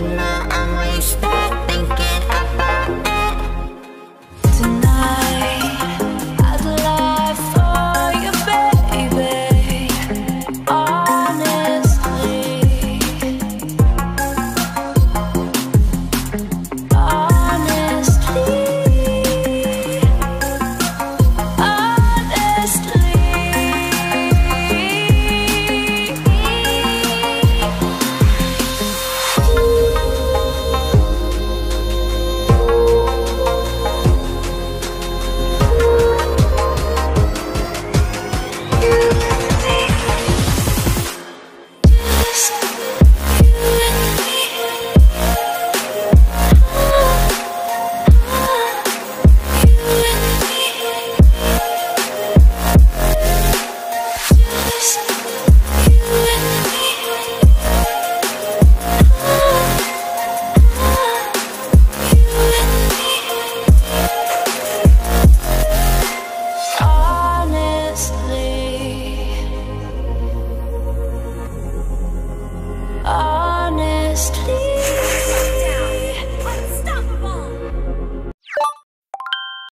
night. podcast.